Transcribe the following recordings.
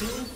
Will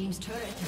team's turret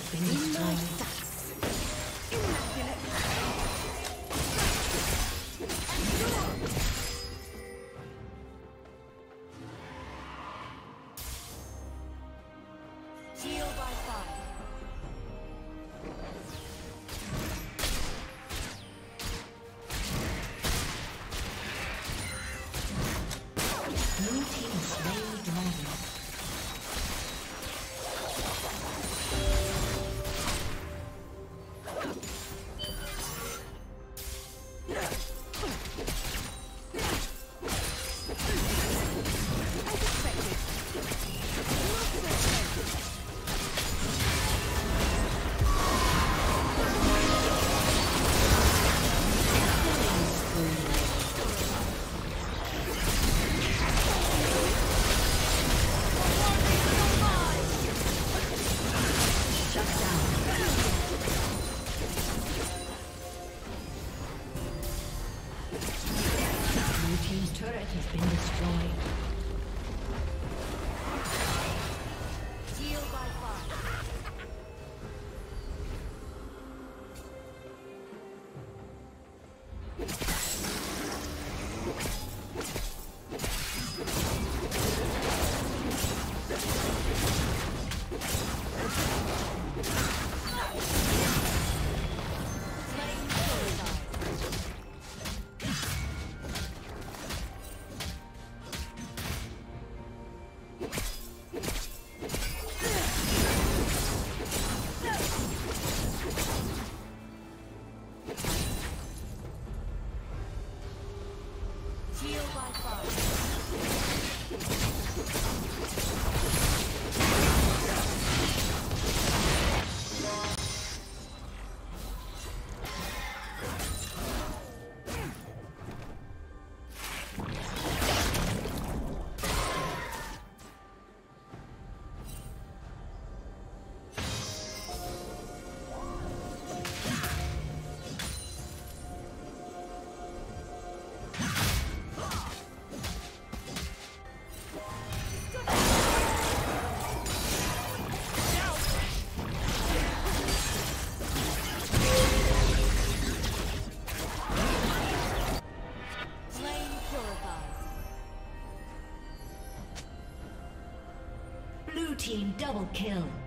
team double kill.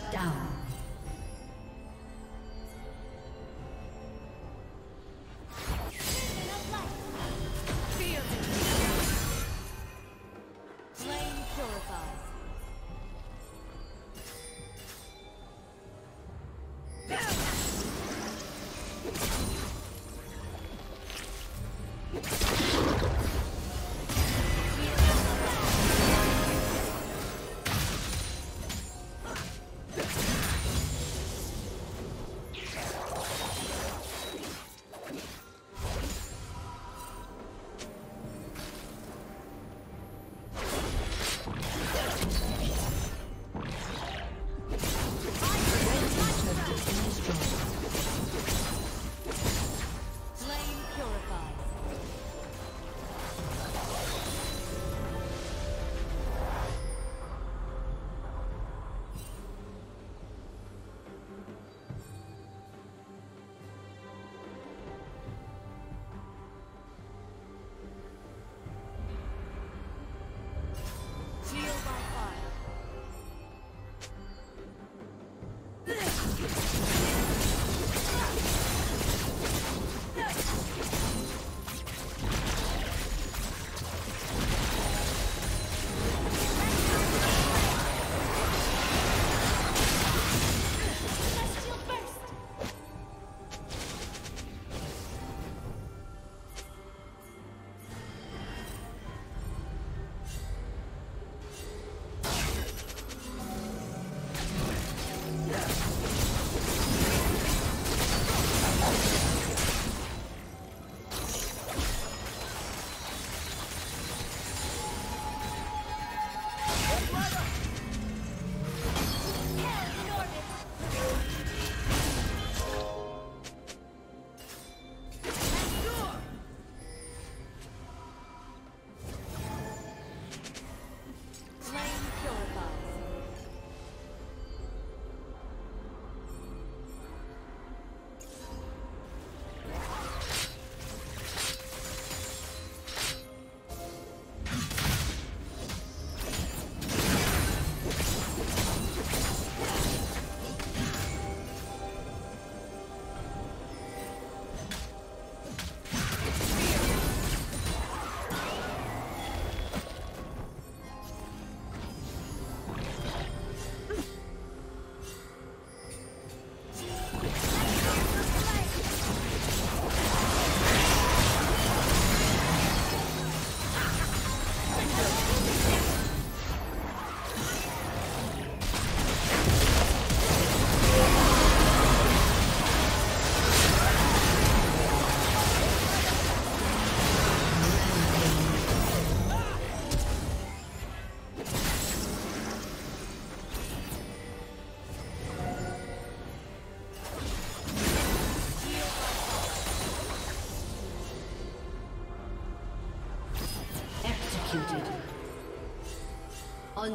Shut down.